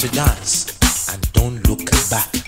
to dance and don't look back.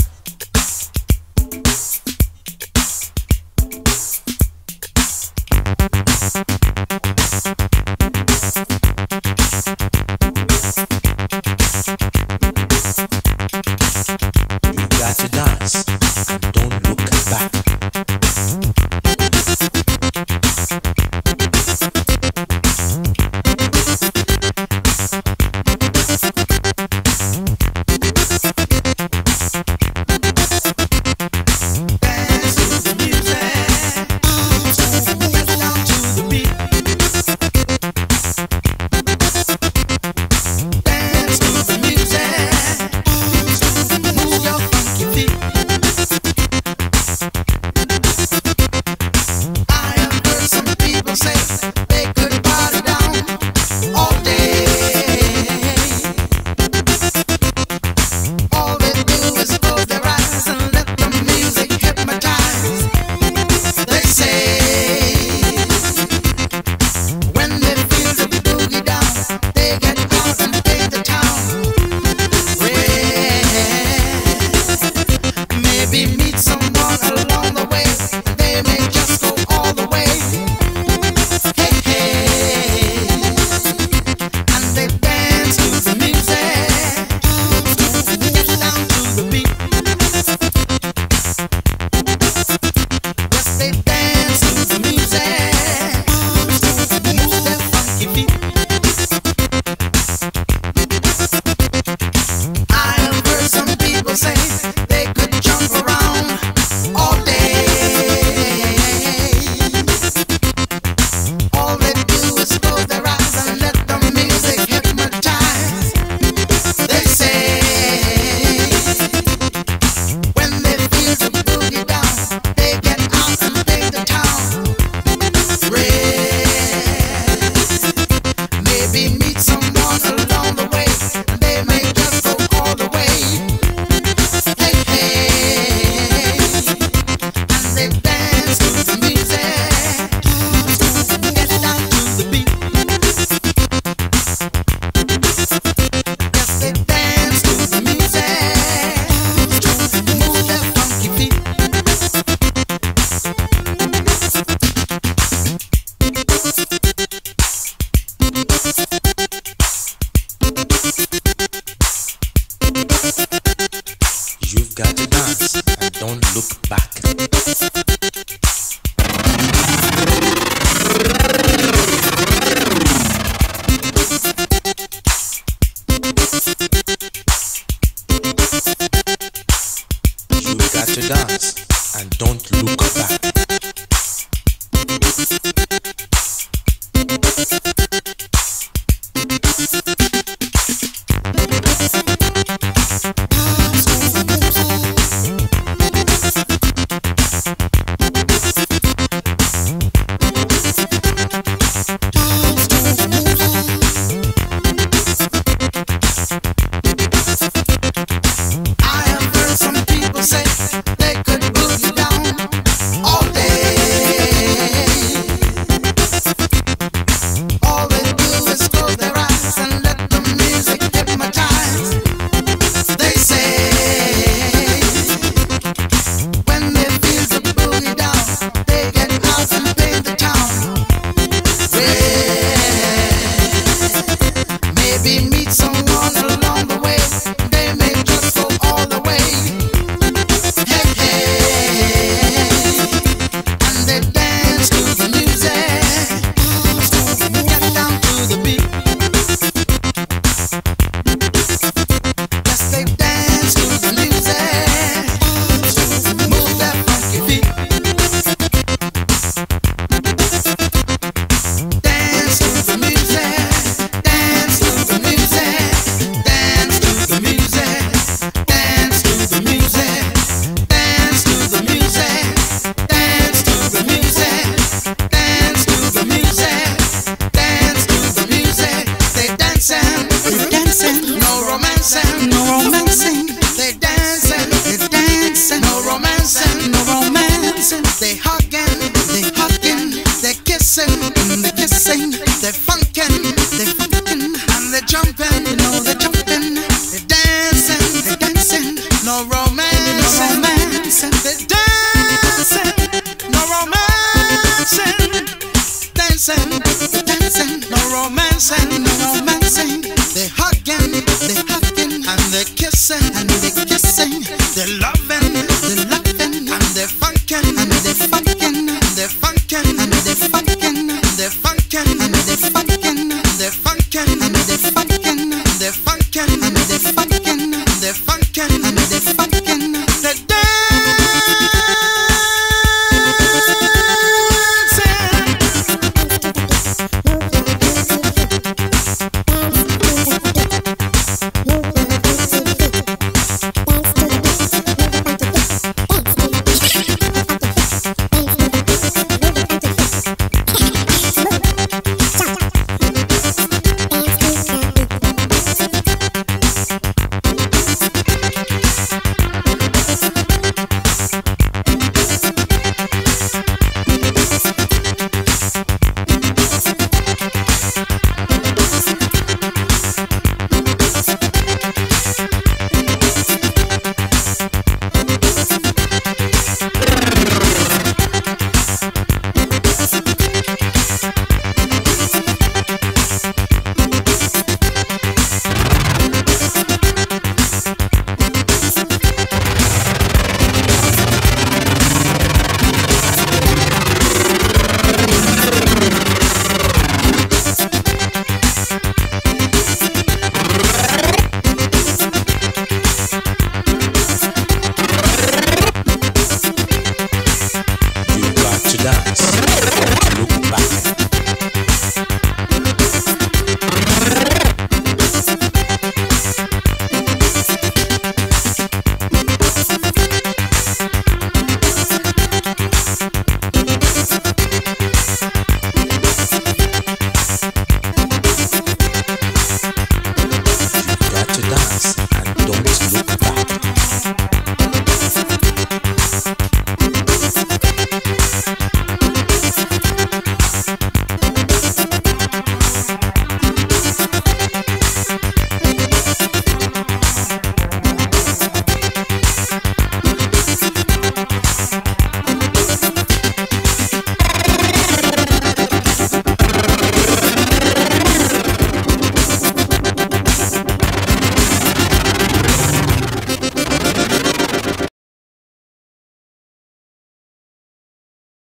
don't look back. You got to dance and don't dance.